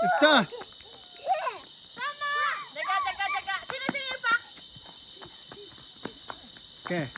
It's done. Okay.